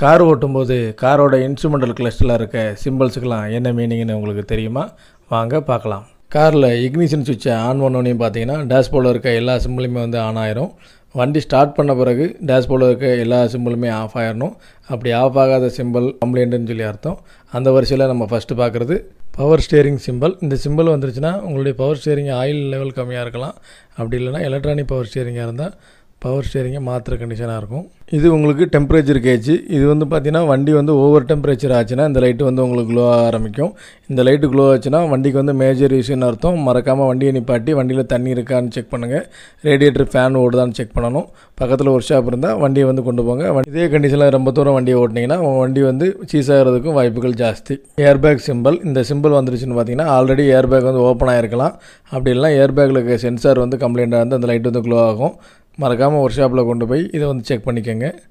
Car ஓட்டும்போது காரோட instrumental கிளஸ்டரில் இருக்க சிம்பிள்ஸுக்கெலாம் என்ன மீனிங்னு உங்களுக்கு தெரியுமா? வாங்க பார்க்கலாம். காரில் இக்னிஷன் சுவிட்சை ஆன் பண்ணோன்னே பார்த்தீங்கன்னா டேஷ்போர்டில் இருக்க எல்லா சிம்பிளுமே வந்து ஆன் ஆயிரும். வண்டி ஸ்டார்ட் பண்ண பிறகு டேஷ்போர்டில் இருக்க எல்லா சிம்பிளுமே ஆஃப் ஆயிடணும் அப்படி ஆஃப் ஆகாத சிம்பிள் கம்ப்ளைண்ட்டுன்னு சொல்லி அர்த்தம். அந்த வரிசையில் நம்ம ஃபஸ்ட்டு பார்க்குறது பவர் ஸ்டியரிங் சிம்பிள் இந்த சிம்பிள் வந்துருச்சுன்னா உங்களுடைய பவர் ஸ்டியரிங் ஆயில் லெவல் கம்மியாக இருக்கலாம். அப்படி இல்லைன்னா எலக்ட்ரானிக் பவர் ஸ்டியரிங்காக இருந்தால் பவர் ஸ்டியரிங்கை மாற்றுற கண்டிஷனாக இருக்கும். இது உங்களுக்கு டெம்பரேச்சர் கேஜ் இது வந்து பார்த்தீங்கன்னா வண்டி வந்து ஓவர் டெம்பரேச்சர் ஆச்சுன்னா இந்த லைட்டு வந்து உங்களுக்கு க்ளோ ஆரம்பிக்கும். இந்த லைட்டு க்ளோ ஆச்சுன்னா வண்டிக்கு வந்து மேஜர் இஷ்யூன்னு அர்த்தம். மறக்காமல் வண்டியை நிப்பாட்டி வண்டியில் தண்ணி இருக்கான்னு செக் பண்ணுங்கள் ரேடியேட்டர் ஃபேன் ஓடுதான்னு செக் பண்ணணும். பக்கத்தில் ஒரு ஷாப் இருந்தால் வண்டியை வந்து கொண்டு போங்க. இதே கண்டிஷனில் ரொம்ப தூரம் வண்டியை ஓட்டினீங்கன்னா உங்கள் வண்டி வந்து சீஸ் ஆகிறதுக்கும் வாய்ப்புகள் ஜாஸ்தி. ஏர்பேக் சிம்பிள் இந்த சிம்பிள் வந்துருச்சுன்னு பார்த்தீங்கன்னா ஆல்ரெடி ஏர்பேக் வந்து ஓப்பன் ஆகிருக்கலாம் அப்படி இல்லைனா ஏர்பேக்கில் இருக்க சென்சார் வந்து கம்ப்ளைண்ட் ஆகுது அந்த லைட் வந்து க்ளோ ஆகும். மறக்காமல் ஒர்க் ஷாப்பில் கொண்டு போய் இதை வந்து செக் பண்ணிக்கோங்க.